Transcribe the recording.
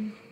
Mm.